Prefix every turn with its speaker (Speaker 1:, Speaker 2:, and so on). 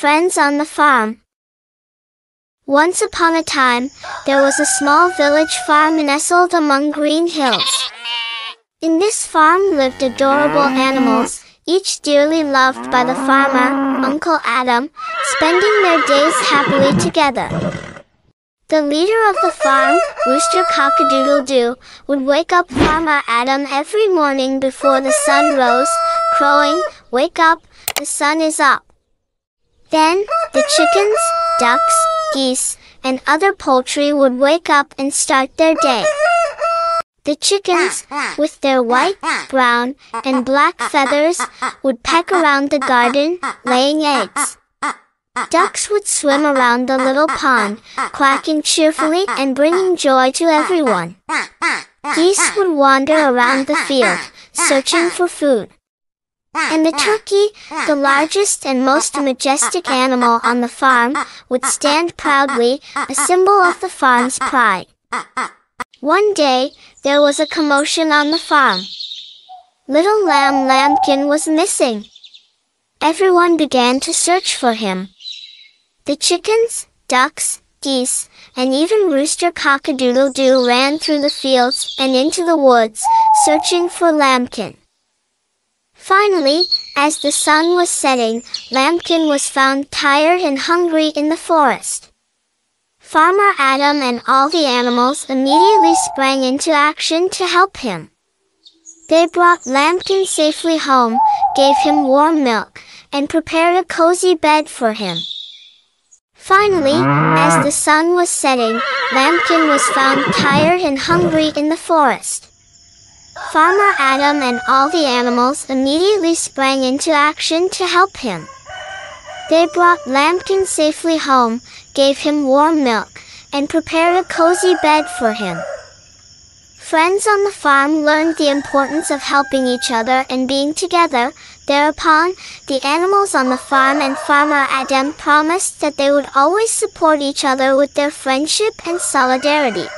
Speaker 1: Friends on the Farm Once upon a time, there was a small village farm nestled among green hills. In this farm lived adorable animals, each dearly loved by the farmer, Uncle Adam, spending their days happily together. The leader of the farm, Rooster Cockadoodle-Doo, would wake up Farmer Adam every morning before the sun rose, crowing, Wake up, the sun is up. Then, the chickens, ducks, geese, and other poultry would wake up and start their day. The chickens, with their white, brown, and black feathers, would peck around the garden, laying eggs. Ducks would swim around the little pond, quacking cheerfully and bringing joy to everyone. Geese would wander around the field, searching for food. And the turkey, the largest and most majestic animal on the farm, would stand proudly, a symbol of the farm's pride. One day, there was a commotion on the farm. Little lamb Lambkin was missing. Everyone began to search for him. The chickens, ducks, geese, and even Rooster Cockadoodle-Doo ran through the fields and into the woods, searching for Lambkin. Finally, as the sun was setting, Lambkin was found tired and hungry in the forest. Farmer Adam and all the animals immediately sprang into action to help him. They brought Lambkin safely home, gave him warm milk, and prepared a cozy bed for him. Finally, as the sun was setting, Lambkin was found tired and hungry in the forest. Farmer Adam and all the animals immediately sprang into action to help him. They brought Lambkin safely home, gave him warm milk, and prepared a cozy bed for him. Friends on the farm learned the importance of helping each other and being together. Thereupon, the animals on the farm and Farmer Adam promised that they would always support each other with their friendship and solidarity.